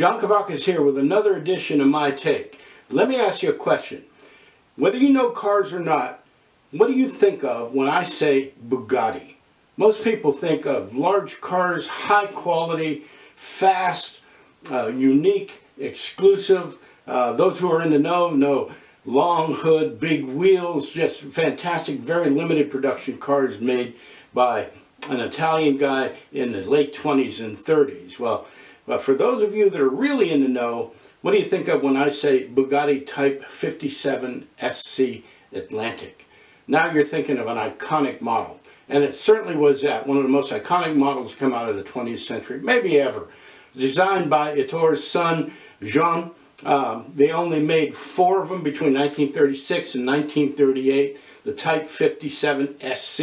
John Kavak is here with another edition of My Take. Let me ask you a question. Whether you know cars or not, what do you think of when I say Bugatti? Most people think of large cars, high quality, fast, uh, unique, exclusive. Uh, those who are in the know know long hood, big wheels, just fantastic, very limited production cars made by an Italian guy in the late 20s and 30s. Well, but for those of you that are really in the know, what do you think of when I say Bugatti Type 57 SC Atlantic? Now you're thinking of an iconic model. And it certainly was that, one of the most iconic models to come out of the 20th century, maybe ever. Designed by Ettore son, Jean. Um, they only made four of them between 1936 and 1938. The Type 57 SC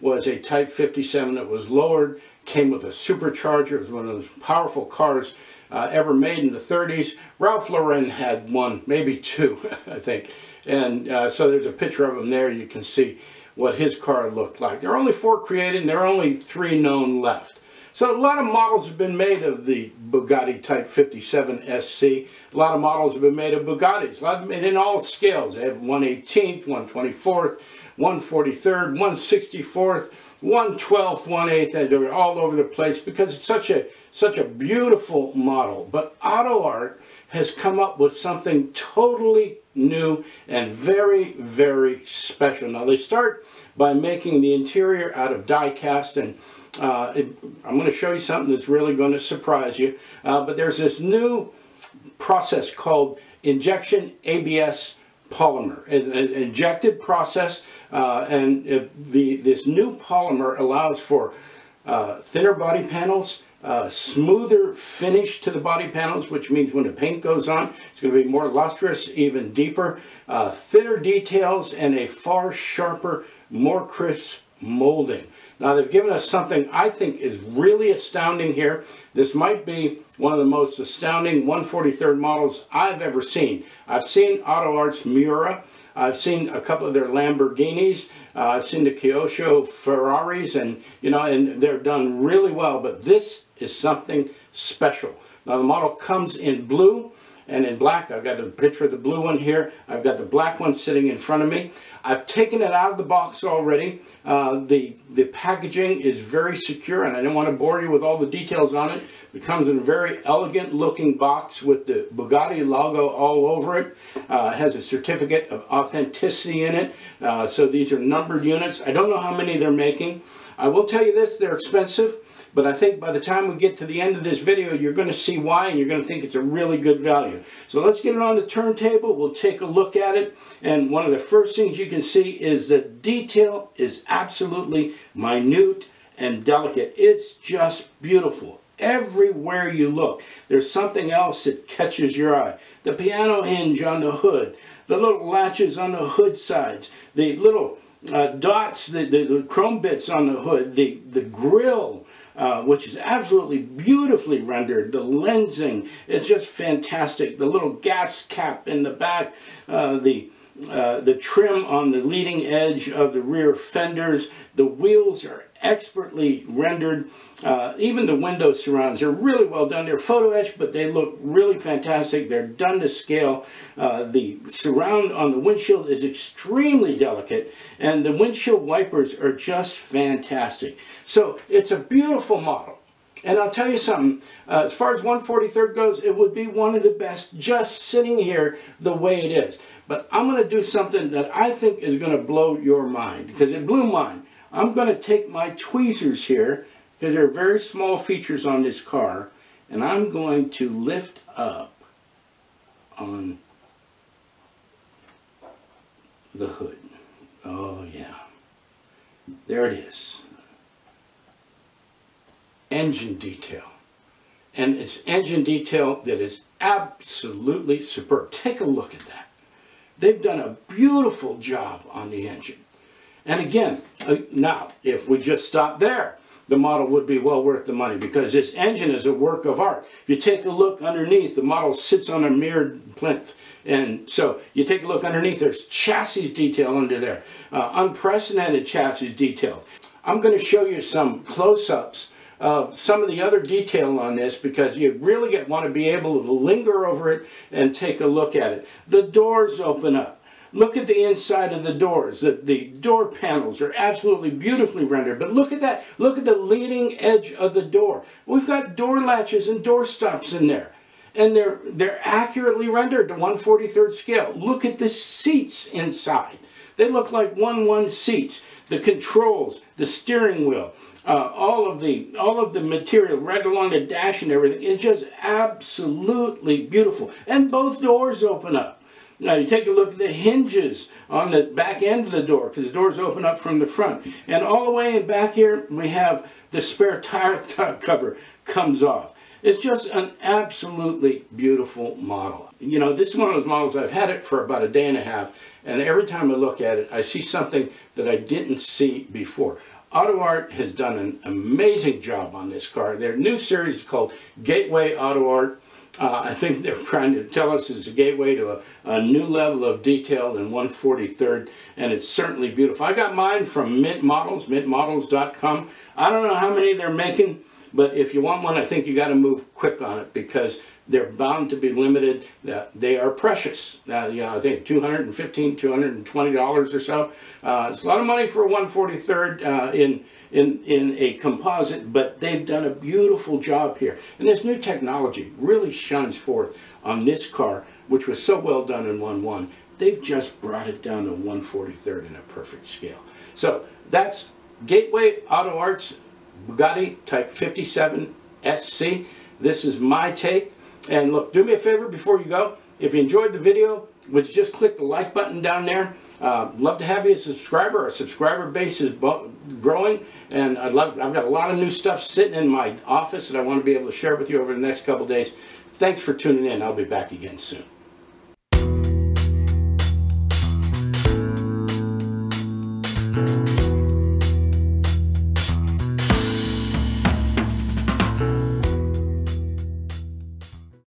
was a Type 57 that was lowered came with a supercharger. It was one of the powerful cars uh, ever made in the 30s. Ralph Lauren had one, maybe two, I think. And uh, so there's a picture of him there. You can see what his car looked like. There are only four created, and there are only three known left. So a lot of models have been made of the Bugatti Type 57 SC. A lot of models have been made of Bugattis. A lot made in all scales. They have 118th, 124th, 143rd, 164th, one twelfth, one eighth, and they're all over the place because it's such a such a beautiful model. But Auto Art has come up with something totally new and very, very special. Now they start by making the interior out of die cast and uh, it, I'm going to show you something that's really going to surprise you. Uh, but there's this new process called injection ABS polymer, an, injected process, uh, and the this new polymer allows for uh, thinner body panels, uh, smoother finish to the body panels, which means when the paint goes on, it's going to be more lustrous, even deeper, uh, thinner details, and a far sharper, more crisp molding. Now they've given us something I think is really astounding here. This might be one of the most astounding 143rd models I've ever seen. I've seen Auto Arts Miura. I've seen a couple of their Lamborghinis. Uh, I've seen the Kyosho Ferraris, and you know, and they're done really well. But this is something special. Now the model comes in blue and in black. I've got the picture of the blue one here. I've got the black one sitting in front of me. I've taken it out of the box already. Uh, the, the packaging is very secure and I don't want to bore you with all the details on it. It comes in a very elegant looking box with the Bugatti logo all over it. Uh, has a certificate of authenticity in it. Uh, so these are numbered units. I don't know how many they're making. I will tell you this, they're expensive. But I think by the time we get to the end of this video, you're going to see why and you're going to think it's a really good value. So let's get it on the turntable. We'll take a look at it. And one of the first things you can see is the detail is absolutely minute and delicate. It's just beautiful. Everywhere you look, there's something else that catches your eye. The piano hinge on the hood, the little latches on the hood sides, the little uh, dots, the, the, the, chrome bits on the hood, the, the grill, uh, which is absolutely beautifully rendered. The lensing is just fantastic. The little gas cap in the back, uh, the uh, the trim on the leading edge of the rear fenders. The wheels are expertly rendered. Uh, even the window surrounds are really well done. They're photo etched, but they look really fantastic. They're done to scale. Uh, the surround on the windshield is extremely delicate, and the windshield wipers are just fantastic. So it's a beautiful model. And I'll tell you something, uh, as far as 143rd goes, it would be one of the best just sitting here the way it is. But I'm going to do something that I think is going to blow your mind, because it blew mine. I'm going to take my tweezers here, because there are very small features on this car, and I'm going to lift up on the hood. Oh yeah. There it is engine detail. And it's engine detail that is absolutely superb. Take a look at that. They've done a beautiful job on the engine. And again, uh, now, if we just stop there, the model would be well worth the money because this engine is a work of art. If you take a look underneath, the model sits on a mirrored plinth. And so you take a look underneath, there's chassis detail under there, uh, unprecedented chassis detail. I'm going to show you some close-ups of some of the other detail on this because you really get, want to be able to linger over it and take a look at it. The doors open up. Look at the inside of the doors. The, the door panels are absolutely beautifully rendered. But look at that. Look at the leading edge of the door. We've got door latches and door stops in there. And they're, they're accurately rendered to 143rd scale. Look at the seats inside. They look like 1-1 seats. The controls, the steering wheel, uh, all of the all of the material right along the dash and everything is just absolutely beautiful. And both doors open up. Now you take a look at the hinges on the back end of the door because the doors open up from the front. And all the way in back here we have the spare tire cover comes off. It's just an absolutely beautiful model. You know, this is one of those models, I've had it for about a day and a half, and every time I look at it, I see something that I didn't see before. Auto Art has done an amazing job on this car. Their new series is called Gateway AutoArt. Uh, I think they're trying to tell us it's a gateway to a, a, new level of detail in 143rd, and it's certainly beautiful. I got mine from Mint Models, mintmodels.com. I don't know how many they're making, but if you want one, I think you got to move quick on it because they're bound to be limited. They are precious. Uh, you know, I think $215, $220 or so. Uh, it's a lot of money for a 143rd uh, in, in, in a composite, but they've done a beautiful job here. And this new technology really shines forth on this car, which was so well done in 1.1. They've just brought it down to 143rd in a perfect scale. So that's Gateway Auto Arts Bugatti Type 57 SC. This is my take. And look, do me a favor before you go. If you enjoyed the video, would you just click the like button down there? Uh, love to have you a subscriber. Our subscriber base is growing, and I'd love, I've got a lot of new stuff sitting in my office that I want to be able to share with you over the next couple days. Thanks for tuning in. I'll be back again soon.